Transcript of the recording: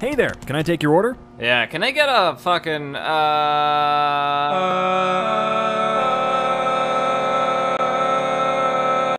Hey there, can I take your order? Yeah, can I get a fucking, uh...